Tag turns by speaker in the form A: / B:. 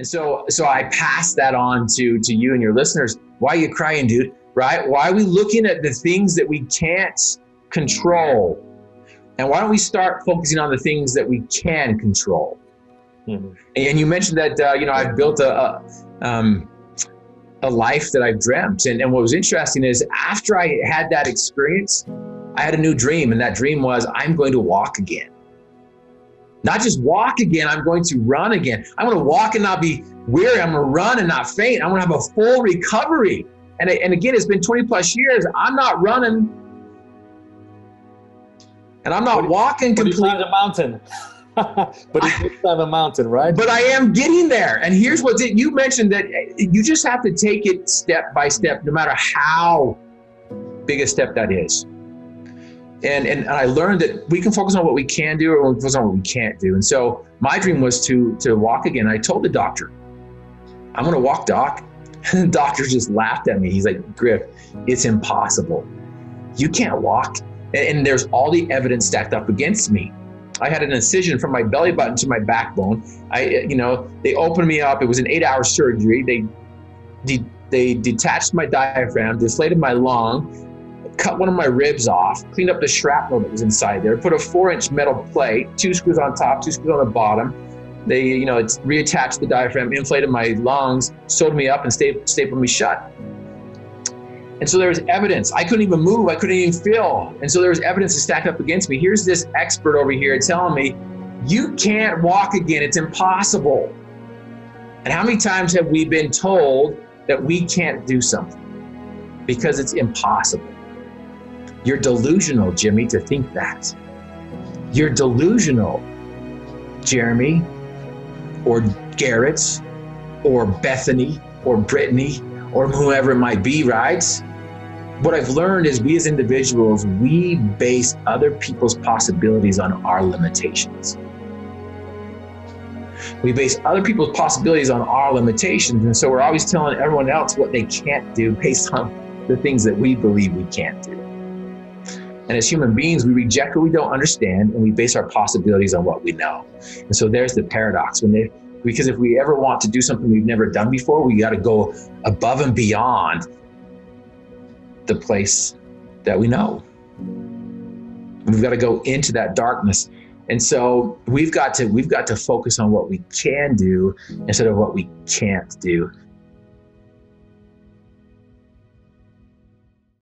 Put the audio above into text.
A: And so, so I pass that on to to you and your listeners. Why are you crying, dude? Right? Why are we looking at the things that we can't control? And why don't we start focusing on the things that we can control? Mm-hmm. And you mentioned that uh, you know I've built a, a, um, a life that I've dreamt, and, and what was interesting is after I had that experience, I had a new dream, and that dream was I'm going to walk again. Not just walk again, I'm going to run again. I'm going to walk and not be weary. I'm going to run and not faint. I'm going to have a full recovery. And, and again, it's been 20 plus years. I'm not running and I'm not walking completely.
B: But the mountain. but it's not a mountain, right?
A: But I am getting there. And here's what it. You mentioned that eh, you just have to take it step by step, no matter how big a step that is. And, and, I learned that we can focus on what we can do or focus on what we can't do. And so my dream was to to walk again. I told the doctor, I'm gonna walk, doc. And the doctor just laughed at me. He's like, Griff, it's impossible. You can't walk. And, and there's all the evidence stacked up against me. I had an incision from my belly button to my backbone. I, you know, they opened me up. It was an eight-hour surgery. They, de- they detached my diaphragm, deflated my lung, cut one of my ribs off, cleaned up the shrapnel that was inside there, put a four-inch metal plate, two screws on top, two screws on the bottom. They, you know, it's reattached the diaphragm, inflated my lungs, sewed me up, and stapled me shut. And so there was evidence. I couldn't even move. I couldn't even feel. And so there was evidence to stack up against me. Here's this expert over here telling me, you can't walk again. It's impossible. And how many times have we been told that we can't do something because it's impossible? You're delusional, Jimmy, to think that. You're delusional, Jeremy, or Garrett, or Bethany, or Brittany, or whoever it might be, right? what I've learned is we as individuals, we base other people's possibilities on our limitations. We base other people's possibilities on our limitations. And so we're always telling everyone else what they can't do based on the things that we believe we can't do. And as human beings, we reject what we don't understand and we base our possibilities on what we know. And so there's the paradox. When they, because if we ever want to do something we've never done before, we got to go above and beyond the place that we know. We've got to go into that darkness. And so we've got to we've got to focus on what we can do instead of what we can't do